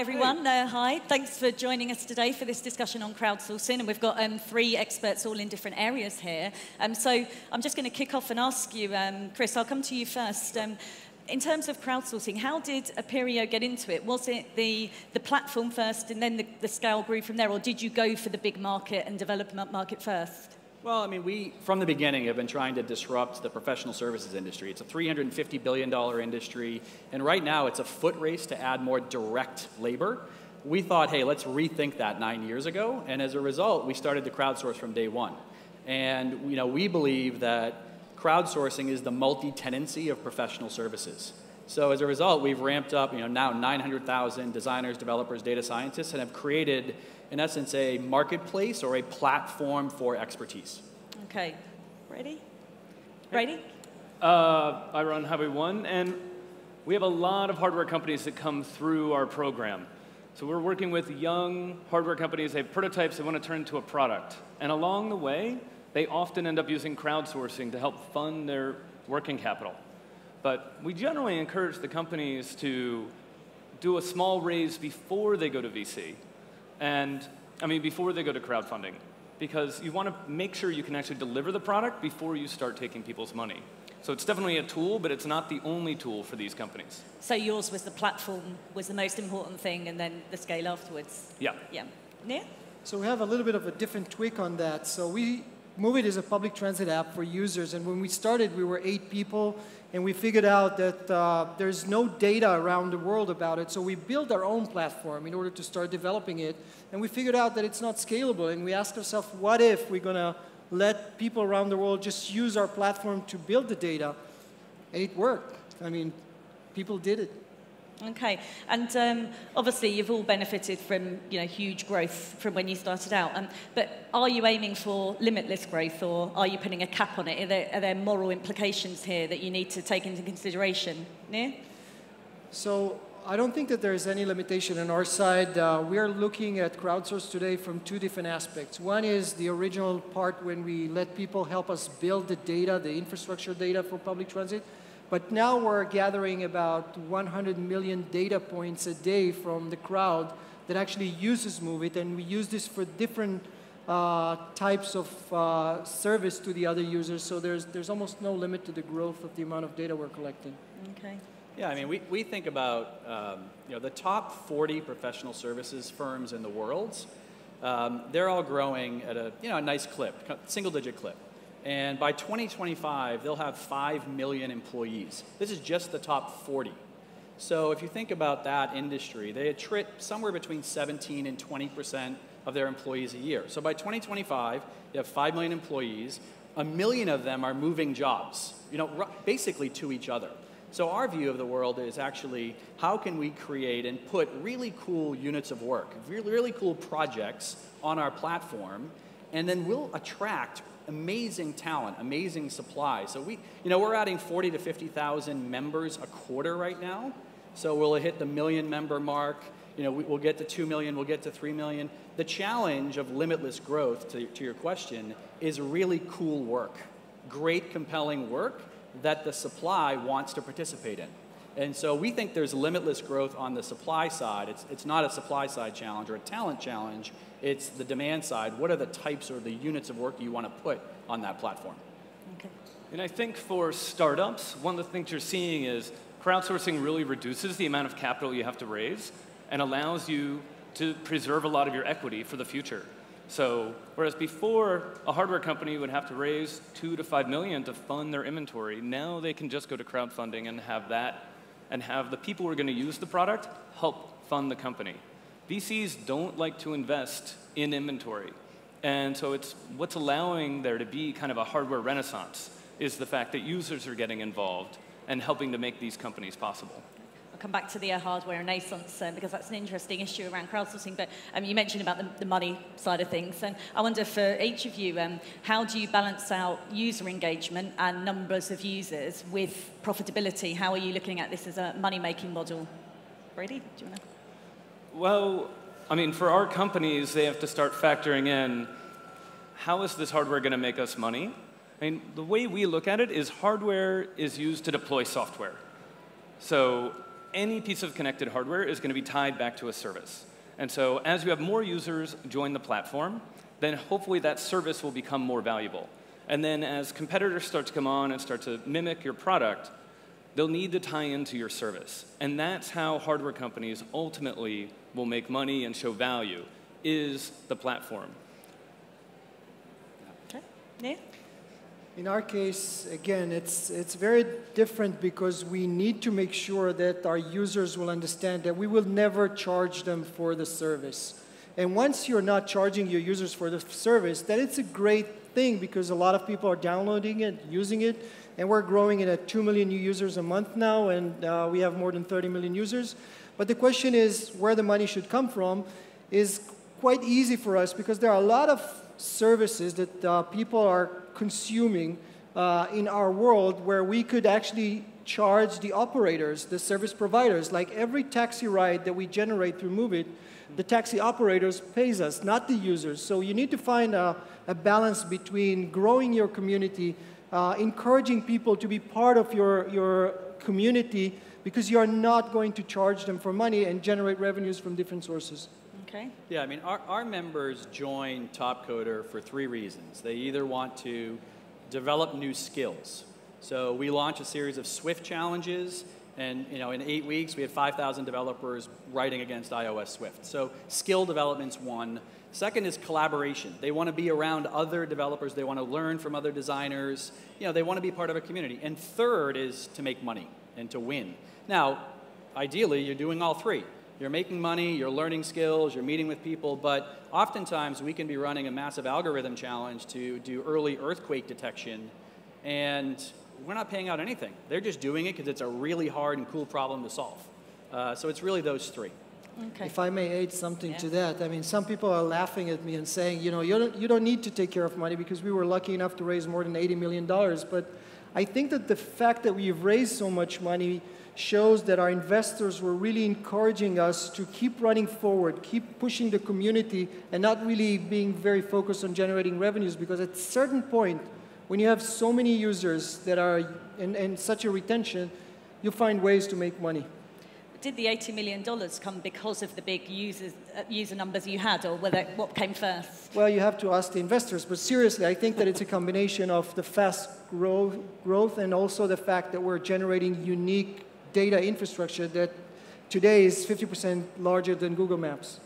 Hi, everyone. Uh, hi. Thanks for joining us today for this discussion on crowdsourcing. And we've got um, three experts all in different areas here. Um, so I'm just going to kick off and ask you, um, Chris, I'll come to you first. Um, in terms of crowdsourcing, how did Appirio get into it? Was it the, the platform first and then the, the scale grew from there, or did you go for the big market and development market first? Well, I mean, we, from the beginning, have been trying to disrupt the professional services industry. It's a $350 billion industry, and right now it's a foot race to add more direct labor. We thought, hey, let's rethink that nine years ago, and as a result, we started to crowdsource from day one. And you know, we believe that crowdsourcing is the multi-tenancy of professional services. So as a result, we've ramped up, you know, now 900,000 designers, developers, data scientists, and have created in essence, a marketplace or a platform for expertise. Okay. Ready? Ready? Uh, I run Highway 1, and we have a lot of hardware companies that come through our program. So we're working with young hardware companies, they have prototypes they want to turn into a product. And along the way, they often end up using crowdsourcing to help fund their working capital. But we generally encourage the companies to do a small raise before they go to VC and I mean, before they go to crowdfunding, because you want to make sure you can actually deliver the product before you start taking people's money. So it's definitely a tool, but it's not the only tool for these companies. So yours was the platform was the most important thing, and then the scale afterwards. Yeah. Yeah. Nir? So we have a little bit of a different tweak on that. So we Moovit is a public transit app for users, and when we started, we were eight people, and we figured out that uh, there's no data around the world about it, so we built our own platform in order to start developing it, and we figured out that it's not scalable, and we asked ourselves, what if we're going to let people around the world just use our platform to build the data? And it worked. I mean, people did it. Okay, and um, obviously you've all benefited from you know huge growth from when you started out. Um, but are you aiming for limitless growth, or are you putting a cap on it? Are there, are there moral implications here that you need to take into consideration? Nir? So I don't think that there is any limitation on our side. Uh, we are looking at crowdsource today from two different aspects. One is the original part when we let people help us build the data, the infrastructure data for public transit. But now we're gathering about 100 million data points a day from the crowd that actually uses Moovit, and we use this for different uh, types of uh, service to the other users. So there's, there's almost no limit to the growth of the amount of data we're collecting. Okay. Yeah, I mean, we, we think about um, you know, the top 40 professional services firms in the world. Um, they're all growing at a, you know, a nice clip, single digit clip. And by 2025, they'll have 5 million employees. This is just the top 40. So if you think about that industry, they attrit somewhere between 17 and 20% of their employees a year. So by 2025, you have 5 million employees. A million of them are moving jobs, you know, basically to each other. So our view of the world is actually how can we create and put really cool units of work, really, really cool projects on our platform, and then we'll attract amazing talent, amazing supply. So we, you know, we're adding 40 to 50,000 members a quarter right now. So we'll hit the million member mark. You know, we, will get to 2 million, we'll get to 3 million. The challenge of limitless growth, to, to your question, is really cool work. Great, compelling work that the supply wants to participate in. And so we think there's limitless growth on the supply side. It's, it's not a supply side challenge or a talent challenge, it's the demand side. What are the types or the units of work you want to put on that platform? Okay. And I think for startups, one of the things you're seeing is crowdsourcing really reduces the amount of capital you have to raise and allows you to preserve a lot of your equity for the future. So, whereas before a hardware company would have to raise two to five million to fund their inventory, now they can just go to crowdfunding and have that and have the people who are going to use the product help fund the company. VCs don't like to invest in inventory. And so it's what's allowing there to be kind of a hardware renaissance is the fact that users are getting involved and helping to make these companies possible come back to the hardware renaissance um, because that's an interesting issue around crowdsourcing. But um, you mentioned about the, the, money side of things. And I wonder for each of you, um, how do you balance out user engagement and numbers of users with profitability? How are you looking at this as a money-making model? Brady, do you want to? Well, I mean, for our companies, they have to start factoring in how is this hardware going to make us money? I mean, the way we look at it is hardware is used to deploy software. So any piece of connected hardware is going to be tied back to a service. And so as you have more users join the platform, then hopefully that service will become more valuable. And then as competitors start to come on and start to mimic your product, they'll need to tie into your service. And that's how hardware companies ultimately will make money and show value, is the platform. Okay. Yeah. In our case, again, it's, it's very different because we need to make sure that our users will understand that we will never charge them for the service. And once you're not charging your users for the service, then it's a great thing because a lot of people are downloading it, using it, and we're growing it at 2 million new users a month now, and uh, we have more than 30 million users. But the question is where the money should come from is quite easy for us because there are a lot of services that uh, people are consuming uh, in our world where we could actually charge the operators, the service providers. Like every taxi ride that we generate through Moovit, the taxi operators pays us, not the users. So you need to find a, a balance between growing your community, uh, encouraging people to be part of your, your community because you're not going to charge them for money and generate revenues from different sources. Okay. Yeah, I mean, our, our members join Topcoder for three reasons. They either want to develop new skills. So we launch a series of Swift challenges, and you know, in eight weeks, we had 5,000 developers writing against iOS Swift. So skill development's one. Second is collaboration. They want to be around other developers. They want to learn from other designers. You know, they want to be part of a community. And third is to make money and to win. Now, ideally, you're doing all three. You're making money, you're learning skills, you're meeting with people, but oftentimes we can be running a massive algorithm challenge to do early earthquake detection, and we're not paying out anything. They're just doing it because it's a really hard and cool problem to solve. Uh, so it's really those three. Okay. If I may add something Yeah. to that, I mean, some people are laughing at me and saying, you know, you don't, you don't need to take care of money because we were lucky enough to raise more than $80 million. But I think that the fact that we've raised so much money shows that our investors were really encouraging us to keep running forward, keep pushing the community, and not really being very focused on generating revenues because at a certain point, when you have so many users that are in, in such a retention, you find ways to make money. Did the $80 million come because of the big users, uh, user numbers you had, or whether, what came first? Well, you have to ask the investors, but seriously, I think that it's a combination of the fast growth, growth and also the fact that we're generating unique data infrastructure that today is 50% larger than Google Maps.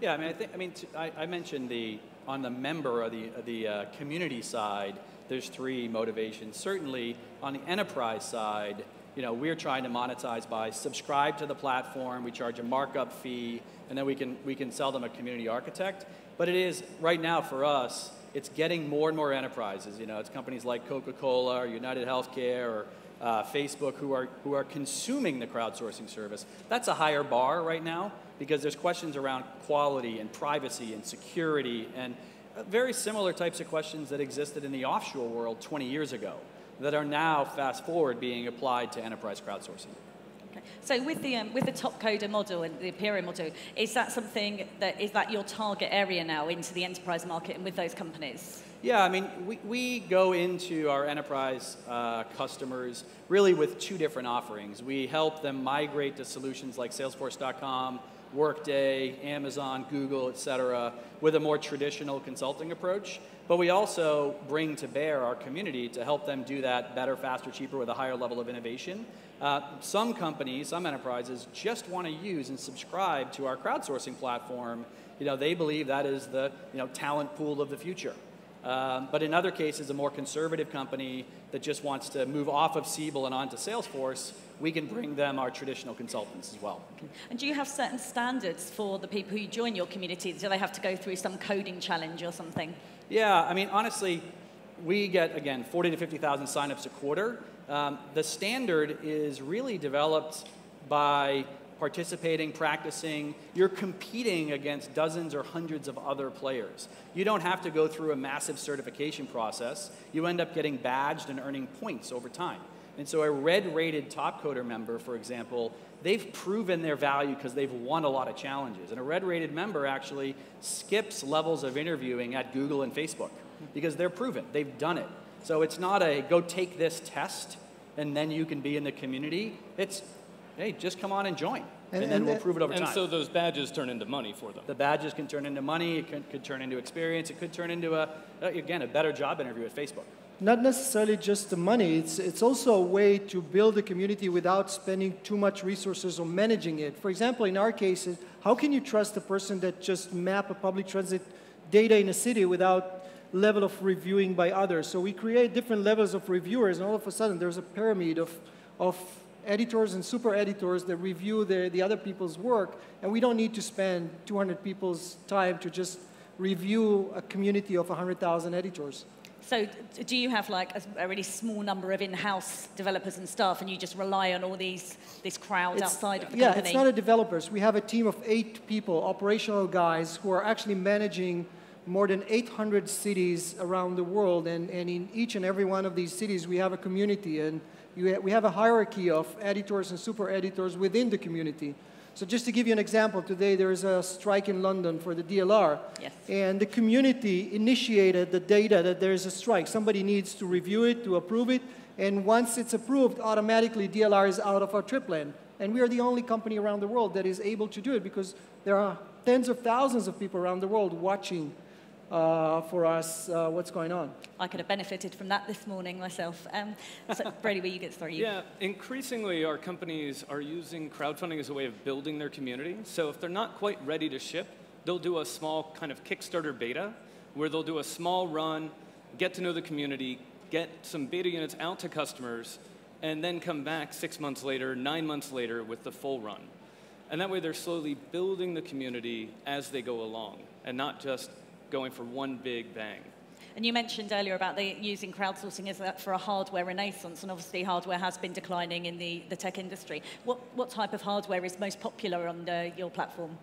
Yeah, I mean, I think, I mean, I, I mentioned the, on the member or the, the uh, community side, there's three motivations. Certainly, on the enterprise side, you know, we're trying to monetize by subscribe to the platform, we charge a markup fee, and then we can, we can sell them a community architect. But it is, right now for us, it's getting more and more enterprises. You know, it's companies like Coca-Cola or United Healthcare or uh, Facebook who are, who are consuming the crowdsourcing service. That's a higher bar right now because there's questions around quality and privacy and security and uh, very similar types of questions that existed in the offshore world 20 years ago that are now, fast forward, being applied to enterprise crowdsourcing. So with the um, with the Topcoder model and the Appirio model, is that something that is that your target area now into the enterprise market and with those companies? Yeah, I mean, we, we go into our enterprise uh, customers really with two different offerings. We help them migrate to solutions like Salesforce.com, Workday, Amazon, Google, et cetera, with a more traditional consulting approach. But we also bring to bear our community to help them do that better, faster, cheaper with a higher level of innovation. Uh, some companies, some enterprises just want to use and subscribe to our crowdsourcing platform. You know, they believe that is the you know, talent pool of the future. Um, but in other cases, a more conservative company that just wants to move off of Siebel and onto Salesforce, we can bring them our traditional consultants as well. And do you have certain standards for the people who join your community? Do they have to go through some coding challenge or something? Yeah, I mean, honestly, we get, again, 40 to 50,000 signups a quarter. Um, the standard is really developed by participating, practicing. You're competing against dozens or hundreds of other players. You don't have to go through a massive certification process. You end up getting badged and earning points over time. And so a red rated Topcoder member, for example, they've proven their value because they've won a lot of challenges. And a red rated member actually skips levels of interviewing at Google and Facebook because they're proven, they've done it. So it's not a go take this test and then you can be in the community. It's hey, just come on and join. And- And, then and we'll that- prove it over And time. so those badges turn into money for them. the badges can turn into money, it could, could turn into experience, it could turn into, a, uh, again, a better job interview at Facebook. Not necessarily just the money, it's, it's also a way to build a community without spending too much resources on managing it. For example, in our cases, how can you trust a person that just map a public transit data in a city without level of reviewing by others? So we create different levels of reviewers, and all of a sudden there's a pyramid of, of editors and super editors that review the, the other people's work, and we don't need to spend 200 people's time to just review a community of 100,000 editors. So do you have like a, a really small number of in-house developers and staff, and you just rely on all these this crowd It's- outside of the yeah, company? it's not a developers. We have a team of eight people, operational guys, who are actually managing more than 800 cities around the world. And, and in each and every one of these cities, we have a community. And ha- we have a hierarchy of editors and super editors within the community. So just to give you an example, today there is a strike in London for the DLR. Yes. And the community initiated the data that there is a strike. Somebody needs to review it, to approve it, and once it's approved, automatically DLR is out of our trip plan. And we are the only company around the world that is able to do it because there are tens of thousands of people around the world watching uh, for us uh, what's going on. I could have benefited from that this morning myself. Um, so Brady, will you get started? Yeah, increasingly our companies are using crowdfunding as a way of building their community. So if they're not quite ready to ship, they'll do a small kind of Kickstarter beta where they'll do a small run, get to know the community, get some beta units out to customers, and then come back six months later, nine months later with the full run. And that way they're slowly building the community as they go along and not just going for one big bang. And you mentioned earlier about the, using crowdsourcing as a, for a hardware renaissance, and obviously hardware has been declining in the, the tech industry. What, what type of hardware is most popular on uh, your platform?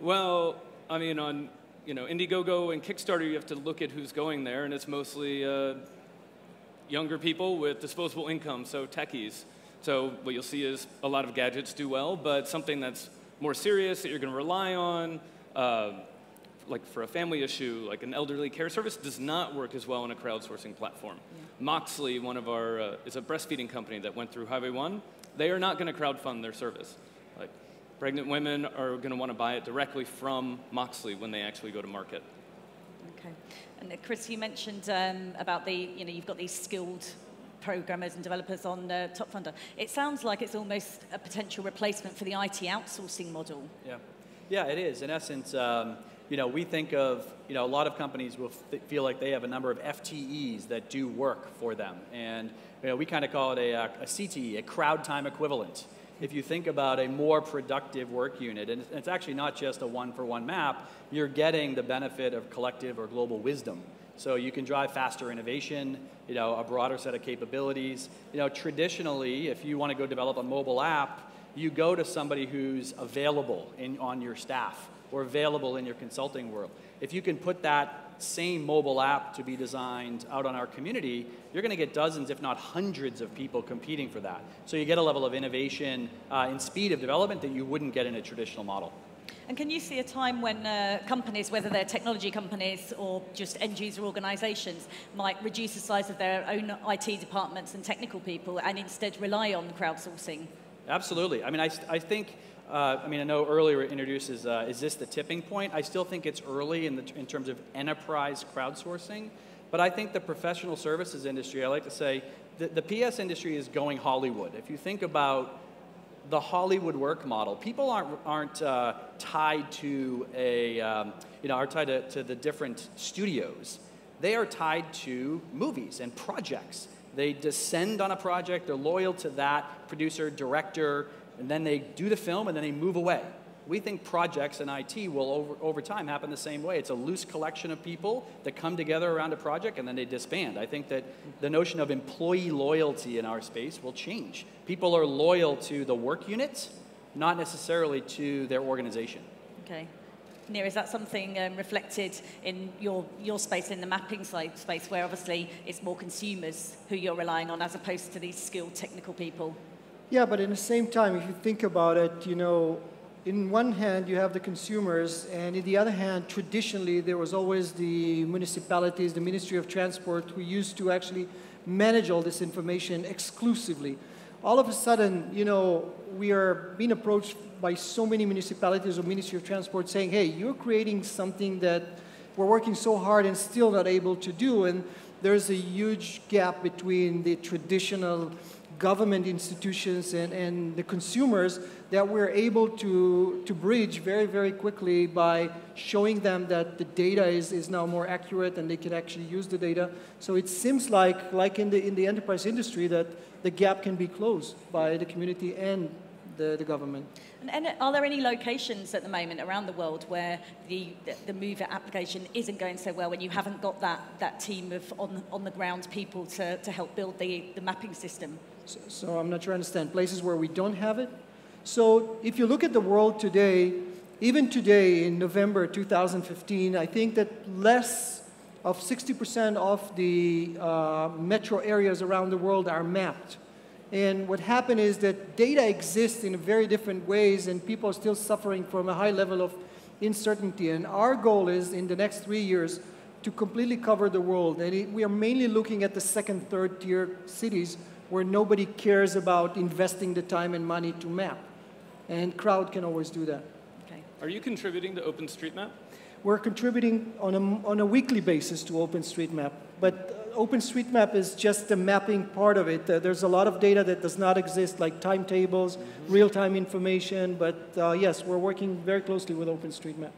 Well, I mean, on you know Indiegogo and Kickstarter, you have to look at who's going there, and it's mostly uh, younger people with disposable income, so techies. So what you'll see is a lot of gadgets do well, but something that's more serious that you're going to rely on, uh, like for a family issue, like an elderly care service, does not work as well on a crowdsourcing platform. Moxxly, one of our, uh, is a breastfeeding company that went through Highway One. They are not going to crowdfund their service. Like, pregnant women are going to want to buy it directly from Moxxly when they actually go to market. Okay. And uh, Chris, you mentioned um, about the, you know, you've got these skilled programmers and developers on uh, Top Funder. It sounds like it's almost a potential replacement for the IT outsourcing model. Yeah, yeah, it is. In essence, um, you know, we think of, you know, a lot of companies will feel like they have a number of FTEs that do work for them, and you know, we kind of call it a, uh, a CTE, a crowd time equivalent. If you think about a more productive work unit, and it's- actually not just a one-for-one map, you're getting the benefit of collective or global wisdom. So you can drive faster innovation, you know, a broader set of capabilities. You know, traditionally, if you want to go develop a mobile app, you go to somebody who's available in, on your staff or available in your consulting world. If you can put that same mobile app to be designed out on our community, you're going to get dozens, if not hundreds, of people competing for that. So you get a level of innovation uh, and speed of development that you wouldn't get in a traditional model. And can you see a time when uh, companies, whether they're technology companies or just end user organizations, might reduce the size of their own IT departments and technical people and instead rely on crowdsourcing? Absolutely. I mean, I, I think, uh, I mean, I know earlier it introduces, uh, is this the tipping point? I still think it's early in, the, in terms of enterprise crowdsourcing. But I think the professional services industry, I like to say, the, the PS industry is going Hollywood. If you think about the Hollywood work model, people aren't, aren't uh, tied to a, um, you know, are tied to, to the different studios. They are tied to movies and projects. They descend on a project, they're loyal to that producer, director, and then they do the film and then they move away. We think projects in IT will over, over time happen the same way. It's a loose collection of people that come together around a project and then they disband. I think that the notion of employee loyalty in our space will change. People are loyal to the work units, not necessarily to their organization. Okay. Nir, is that something um, reflected in your, your space, in the mapping side space, where obviously it's more consumers who you're relying on as opposed to these skilled technical people? Yeah, but in the same time, if you think about it, you know, in one hand you have the consumers, and in the other hand, traditionally there was always the municipalities, the Ministry of Transport, who used to actually manage all this information exclusively. All of a sudden, you know, we are being approached by so many municipalities or Ministry of Transport saying, hey, you're creating something that we're working so hard and still not able to do. And there's a huge gap between the traditional government institutions and, and the consumers that we're able to, to bridge very, very quickly by showing them that the data is, is now more accurate and they can actually use the data. So it seems like, like in the, in the enterprise industry, that the gap can be closed by the community and the, the government. And, and, are there any locations at the moment around the world where the, the, the Moovit application isn't going so well when you haven't got that, that team of on, on the ground people to, to help build the, the mapping system? So, so I'm not sure I understand. Places where we don't have it? So if you look at the world today, even today in November 2015, I think that less of 60% of the uh, metro areas around the world are mapped. And what happened is that data exists in very different ways, and people are still suffering from a high level of uncertainty. And our goal is, in the next three years, to completely cover the world. And it, we are mainly looking at the second, third tier cities where nobody cares about investing the time and money to map. And Crowd can always do that. Okay. Are you contributing to OpenStreetMap? We're contributing on a, on a weekly basis to OpenStreetMap. But OpenStreetMap is just the mapping part of it. Uh, there's a lot of data that does not exist, like timetables, mm-hmm. real-time information, but uh, yes, we're working very closely with OpenStreetMap.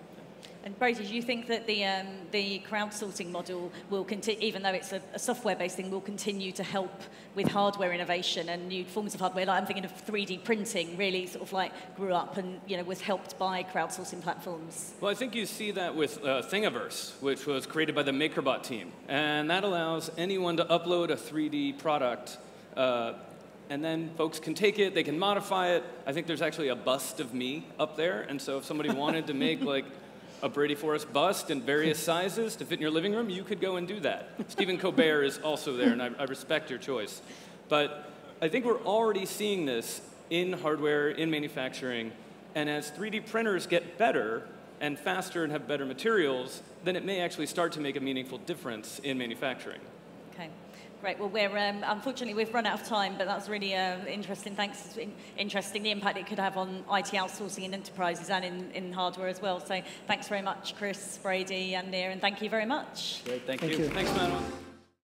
And Brady, do you think that the, um, the crowdsourcing model will continue, even though it's a, a software-based thing, will continue to help with hardware innovation and new forms of hardware? Like I'm thinking of 3D printing really sort of like grew up and you know, was helped by crowdsourcing platforms. Well, I think you see that with uh, Thingiverse, which was created by the MakerBot team. And that allows anyone to upload a 3D product uh, and then folks can take it, they can modify it. I think there's actually a bust of me up there, and so if somebody wanted to make like a Brady Forrest bust in various sizes to fit in your living room, you could go and do that. Stephen Colbert is also there, and I, I, respect your choice. But I think we're already seeing this in hardware, in manufacturing, and as 3D printers get better and faster and have better materials, then it may actually start to make a meaningful difference in manufacturing. Okay. Great. Well, we're um, unfortunately we've run out of time, but that's really uh, interesting. Thanks. It's interesting the impact it could have on IT outsourcing in enterprises and in, in hardware as well. So thanks very much, Chris, Brady, and Nir, and thank you very much. Great. Thank, thank you. you. Thanks, Manuel.